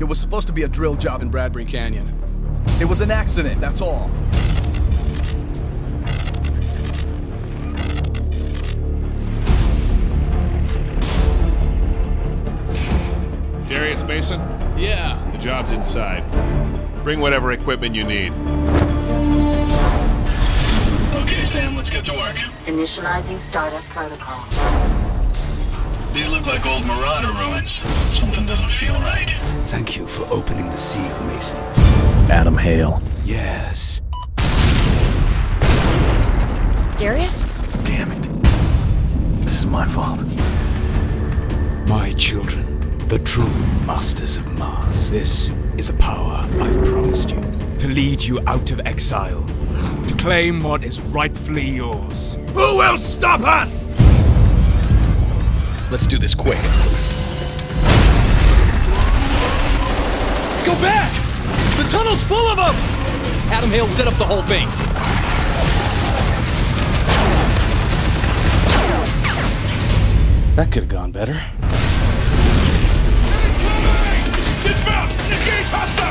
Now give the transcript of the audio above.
It was supposed to be a drill job in Bradbury Canyon. It was an accident, that's all. Darius Mason, Yeah. the job's inside. Bring whatever equipment you need. Okay, Sam, let's get to work. Initializing startup protocol. These look like old Marauder ruins. Thank you for opening the seal, Mason. Adam Hale. Yes. Darius? Damn it. This is my fault. My children, the true masters of Mars. This is a power I've promised you. To lead you out of exile. To claim what is rightfully yours. Who will stop us? Let's do this quick. Go back! The tunnel's full of them! Adam Hale set up the whole thing. That could have gone better. Dismount! Engage hostile!